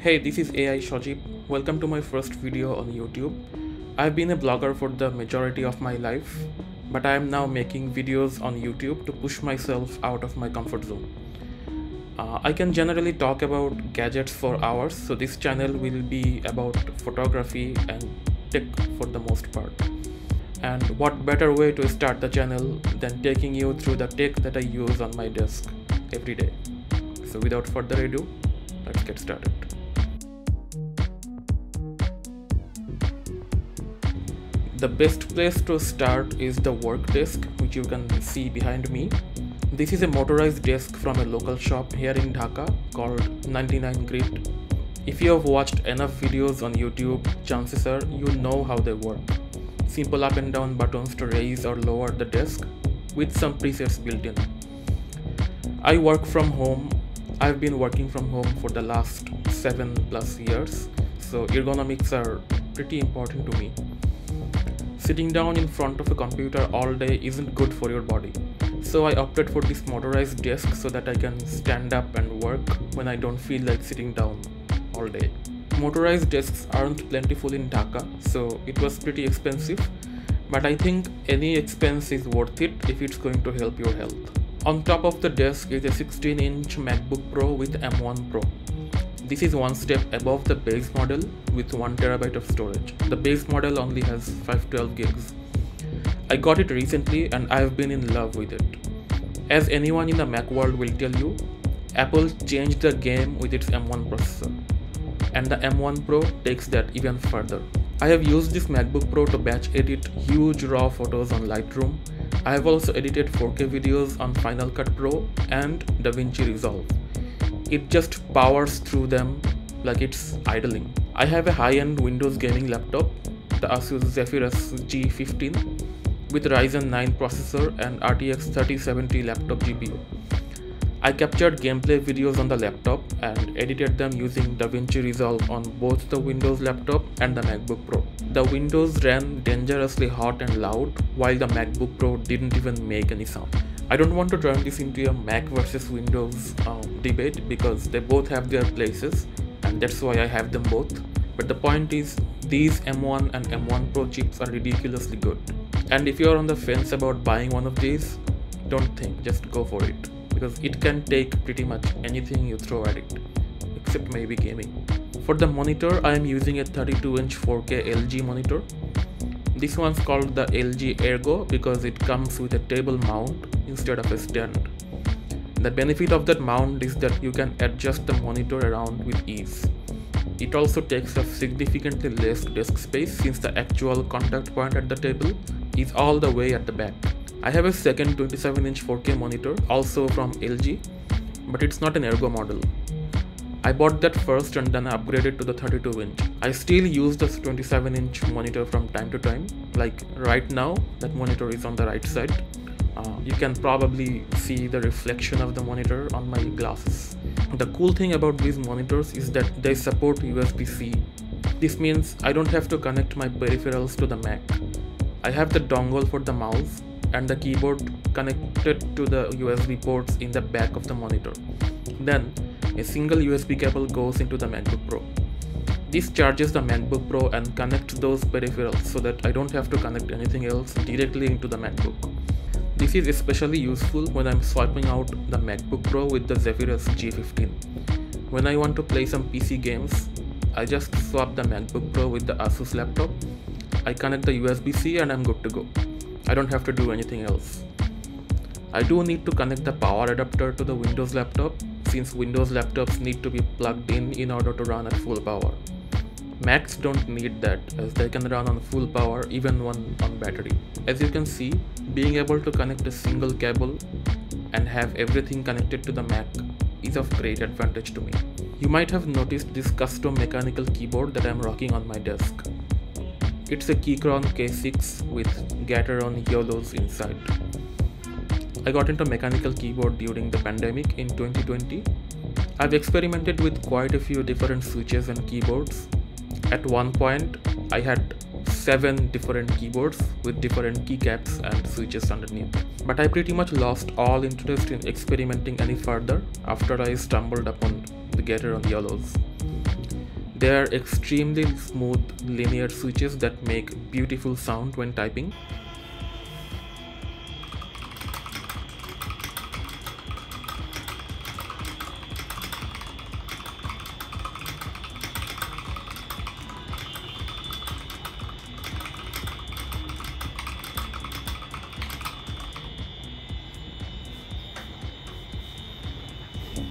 Hey, this is AI Sajib. Welcome to my first video on YouTube. I've been a blogger for the majority of my life, but I am now making videos on YouTube to push myself out of my comfort zone. Uh, I can generally talk about gadgets for hours, so this channel will be about photography and tech for the most part. And what better way to start the channel than taking you through the tech that I use on my desk every day. So without further ado, let's get started. The best place to start is the work desk, which you can see behind me. This is a motorized desk from a local shop here in Dhaka called 99 Grit. If you have watched enough videos on YouTube, chances are you know how they work. Simple up and down buttons to raise or lower the desk with some presets built in. I work from home. I've been working from home for the last 7 plus years, so ergonomics are pretty important to me. Sitting down in front of a computer all day isn't good for your body. So I opted for this motorized desk so that I can stand up and work when I don't feel like sitting down all day. Motorized desks aren't plentiful in Dhaka, so it was pretty expensive, but I think any expense is worth it if it's going to help your health. On top of the desk is a 16 inch MacBook Pro with M1 Pro. This is one step above the base model with 1TB of storage. The base model only has 512 gigs. I got it recently and I've been in love with it. As anyone in the Mac world will tell you, Apple changed the game with its M1 processor. And the M1 Pro takes that even further. I have used this MacBook Pro to batch edit huge raw photos on Lightroom. I have also edited 4K videos on Final Cut Pro and DaVinci Resolve it just powers through them like it's idling. I have a high-end Windows gaming laptop, the Asus Zephyrus G15 with Ryzen 9 processor and RTX 3070 laptop GPU. I captured gameplay videos on the laptop and edited them using DaVinci Resolve on both the Windows laptop and the MacBook Pro. The Windows ran dangerously hot and loud while the MacBook Pro didn't even make any sound. I don't want to turn this into a Mac versus Windows um, debate because they both have their places and that's why I have them both. But the point is, these M1 and M1 Pro chips are ridiculously good. And if you're on the fence about buying one of these, don't think, just go for it because it can take pretty much anything you throw at it, except maybe gaming. For the monitor, I am using a 32 inch 4K LG monitor. This one's called the LG Ergo because it comes with a table mount instead of a stand. The benefit of that mount is that you can adjust the monitor around with ease. It also takes up significantly less desk space since the actual contact point at the table is all the way at the back. I have a second 27 inch 4K monitor also from LG, but it's not an Ergo model. I bought that first and then I upgraded to the 32 inch. I still use the 27 inch monitor from time to time, like right now, that monitor is on the right side. Uh, you can probably see the reflection of the monitor on my glasses. The cool thing about these monitors is that they support USB-C. This means I don't have to connect my peripherals to the Mac. I have the dongle for the mouse and the keyboard connected to the USB ports in the back of the monitor. Then a single USB cable goes into the MacBook Pro. This charges the MacBook Pro and connects those peripherals so that I don't have to connect anything else directly into the MacBook. This is especially useful when I'm swapping out the MacBook Pro with the Zephyrus G15. When I want to play some PC games, I just swap the MacBook Pro with the Asus laptop, I connect the USB-C and I'm good to go. I don't have to do anything else. I do need to connect the power adapter to the Windows laptop since Windows laptops need to be plugged in in order to run at full power. Macs don't need that as they can run on full power even when on battery. As you can see, being able to connect a single cable and have everything connected to the Mac is of great advantage to me. You might have noticed this custom mechanical keyboard that I'm rocking on my desk. It's a Keychron K6 with Gateron Yellows inside. I got into mechanical keyboard during the pandemic in 2020. I've experimented with quite a few different switches and keyboards at one point, I had seven different keyboards with different keycaps and switches underneath. But I pretty much lost all interest in experimenting any further after I stumbled upon the Gateron Yellows. They are extremely smooth linear switches that make beautiful sound when typing.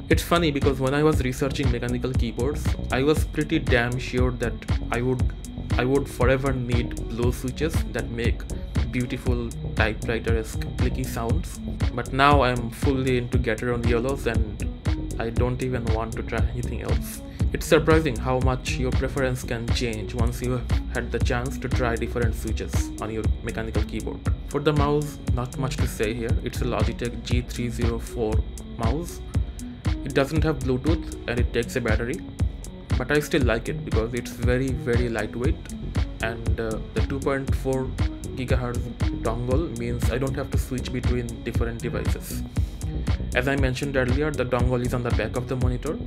It's funny because when I was researching mechanical keyboards, I was pretty damn sure that I would I would forever need blue switches that make beautiful typewriter-esque clicky sounds. But now I'm fully into Gateron yellows and I don't even want to try anything else. It's surprising how much your preference can change once you have had the chance to try different switches on your mechanical keyboard. For the mouse, not much to say here. It's a Logitech G304 mouse it doesn't have bluetooth and it takes a battery but i still like it because it's very very lightweight and uh, the 2.4 gigahertz dongle means i don't have to switch between different devices. As i mentioned earlier the dongle is on the back of the monitor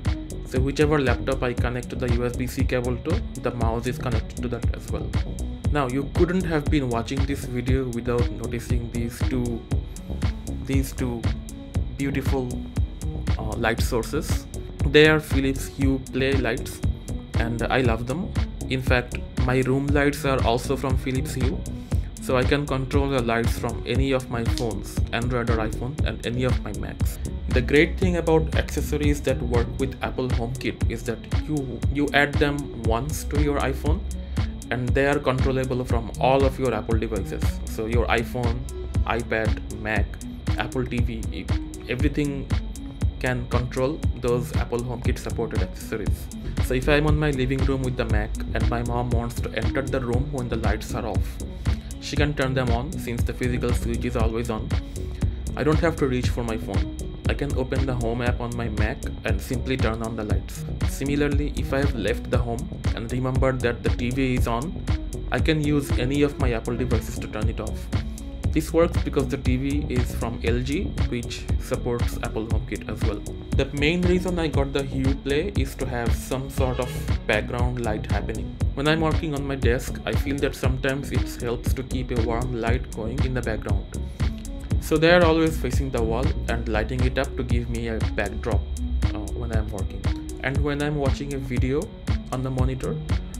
so whichever laptop i connect to the usb-c cable to the mouse is connected to that as well. Now you couldn't have been watching this video without noticing these two these two beautiful uh, light sources. They are Philips Hue Play lights and I love them. In fact, my room lights are also from Philips Hue. So I can control the lights from any of my phones, Android or iPhone and any of my Macs. The great thing about accessories that work with Apple HomeKit is that you, you add them once to your iPhone and they are controllable from all of your Apple devices. So your iPhone, iPad, Mac, Apple TV, everything can control those Apple HomeKit supported accessories. So if I'm on my living room with the Mac and my mom wants to enter the room when the lights are off, she can turn them on since the physical switch is always on. I don't have to reach for my phone. I can open the home app on my Mac and simply turn on the lights. Similarly, if I have left the home and remembered that the TV is on, I can use any of my Apple devices to turn it off. This works because the TV is from LG which supports Apple HomeKit as well. The main reason I got the Hue Play is to have some sort of background light happening. When I'm working on my desk, I feel that sometimes it helps to keep a warm light going in the background. So they are always facing the wall and lighting it up to give me a backdrop uh, when I'm working. And when I'm watching a video on the monitor,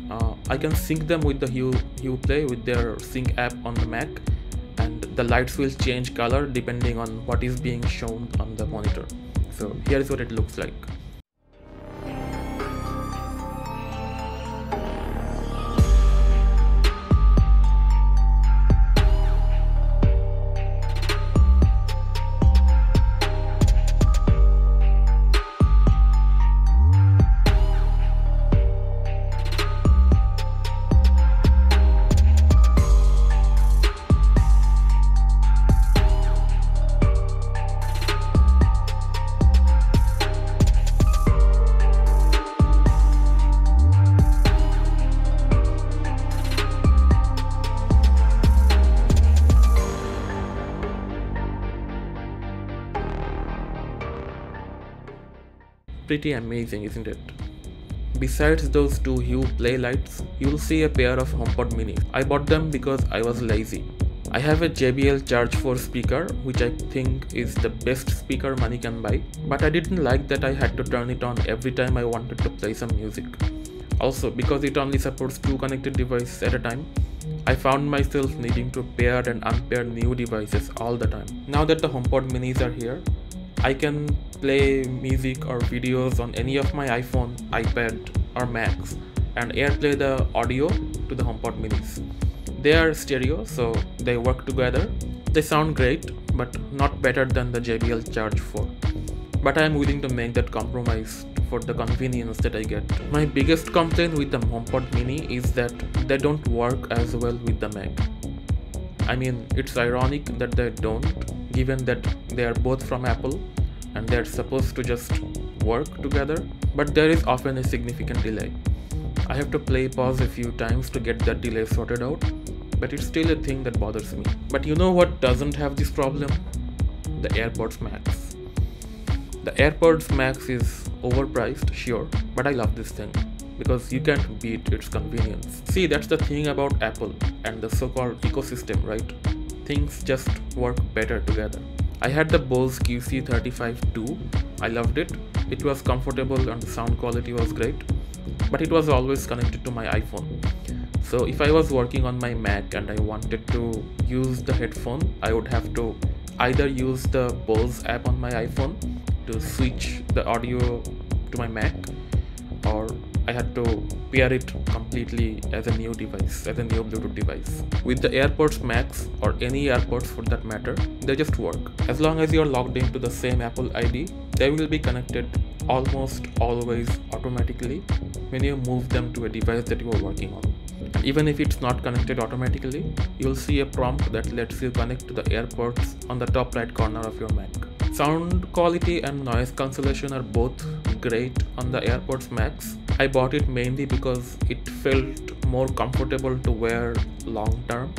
uh, I can sync them with the Hue, Hue Play with their sync app on the Mac the lights will change color depending on what is being shown on the monitor. So here is what it looks like pretty amazing isn't it? Besides those two Hue play lights, you'll see a pair of HomePod minis. I bought them because I was lazy. I have a JBL Charge 4 speaker which I think is the best speaker money can buy, but I didn't like that I had to turn it on every time I wanted to play some music. Also, because it only supports two connected devices at a time, I found myself needing to pair and unpair new devices all the time. Now that the HomePod minis are here, I can play music or videos on any of my iPhone, iPad or Macs and AirPlay the audio to the HomePod minis. They are stereo so they work together. They sound great but not better than the JBL Charge 4. But I am willing to make that compromise for the convenience that I get. My biggest complaint with the HomePod mini is that they don't work as well with the Mac. I mean, it's ironic that they don't, given that they are both from Apple and they're supposed to just work together, but there is often a significant delay. I have to play pause a few times to get that delay sorted out, but it's still a thing that bothers me. But you know what doesn't have this problem? The AirPods Max. The AirPods Max is overpriced, sure, but I love this thing. because you can't beat its convenience. See, that's the thing about Apple and the so-called ecosystem, right? Things just work better together. I had the Bose QC35 I loved it. It was comfortable and the sound quality was great, but it was always connected to my iPhone. So if I was working on my Mac and I wanted to use the headphone, I would have to either use the Bose app on my iPhone to switch the audio to my Mac had to pair it completely as a new device, as a new Bluetooth device. With the AirPods Max or any AirPods for that matter, they just work. As long as you're logged into the same Apple ID, they will be connected almost always automatically when you move them to a device that you are working on. Even if it's not connected automatically, you'll see a prompt that lets you connect to the AirPods on the top right corner of your Mac. Sound quality and noise cancellation are both great on the AirPods Max. I bought it mainly because it felt more comfortable to wear long term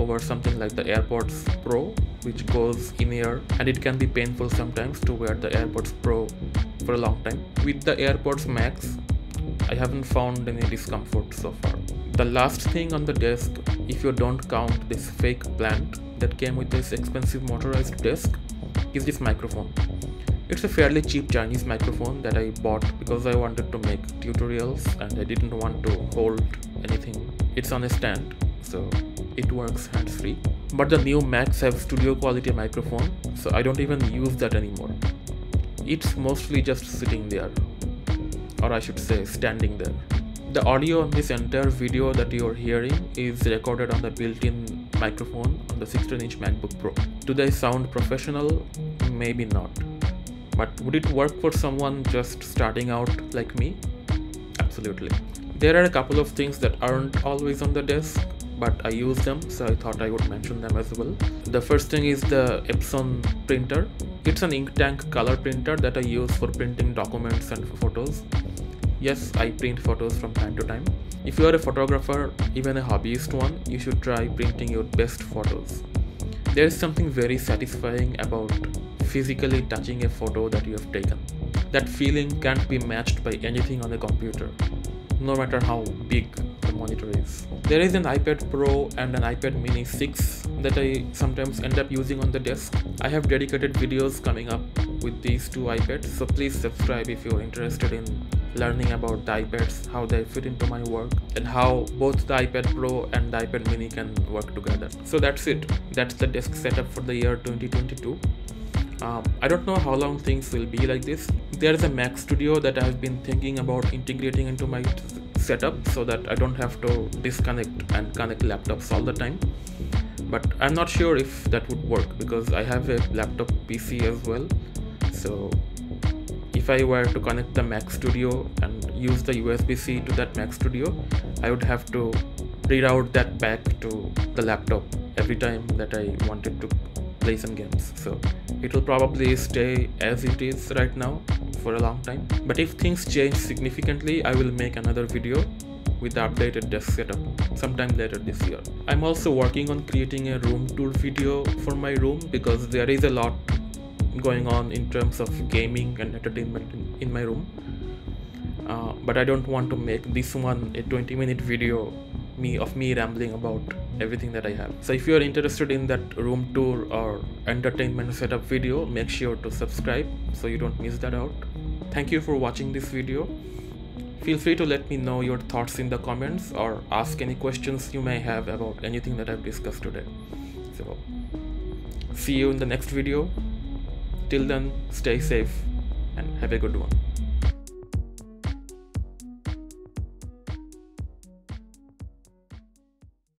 over something like the AirPods Pro which goes in ear and it can be painful sometimes to wear the AirPods Pro for a long time. With the AirPods Max, I haven't found any discomfort so far. The last thing on the desk, if you don't count this fake plant that came with this expensive motorized desk, is this microphone. It's a fairly cheap Chinese microphone that I bought because I wanted to make tutorials and I didn't want to hold anything. It's on a stand, so it works hands-free. But the new Macs have studio quality microphone, so I don't even use that anymore. It's mostly just sitting there, or I should say standing there. The audio on this entire video that you're hearing is recorded on the built-in microphone on the 16-inch MacBook Pro. Do they sound professional? Maybe not. But would it work for someone just starting out like me? Absolutely. There are a couple of things that aren't always on the desk, but I use them, so I thought I would mention them as well. The first thing is the Epson printer. It's an ink tank color printer that I use for printing documents and photos. Yes, I print photos from time to time. If you are a photographer, even a hobbyist one, you should try printing your best photos. There is something very satisfying about physically touching a photo that you have taken. That feeling can't be matched by anything on a computer, no matter how big the monitor is. There is an iPad Pro and an iPad Mini 6 that I sometimes end up using on the desk. I have dedicated videos coming up with these two iPads, so please subscribe if you're interested in learning about the iPads, how they fit into my work, and how both the iPad Pro and the iPad Mini can work together. So that's it. That's the desk setup for the year 2022. Um, I don't know how long things will be like this. There is a Mac Studio that I've been thinking about integrating into my setup so that I don't have to disconnect and connect laptops all the time. But I'm not sure if that would work because I have a laptop PC as well. So if I were to connect the Mac Studio and use the USB-C to that Mac Studio, I would have to reroute that back to the laptop every time that I wanted to play some games. So it will probably stay as it is right now for a long time. But if things change significantly, I will make another video with the updated desk setup sometime later this year. I'm also working on creating a room tour video for my room because there is a lot going on in terms of gaming and entertainment in, in my room. Uh, but I don't want to make this one a 20 minute video me of me rambling about everything that I have. So if you are interested in that room tour or entertainment setup video, make sure to subscribe so you don't miss that out. Thank you for watching this video. Feel free to let me know your thoughts in the comments or ask any questions you may have about anything that I've discussed today. So see you in the next video. Till then, stay safe and have a good one.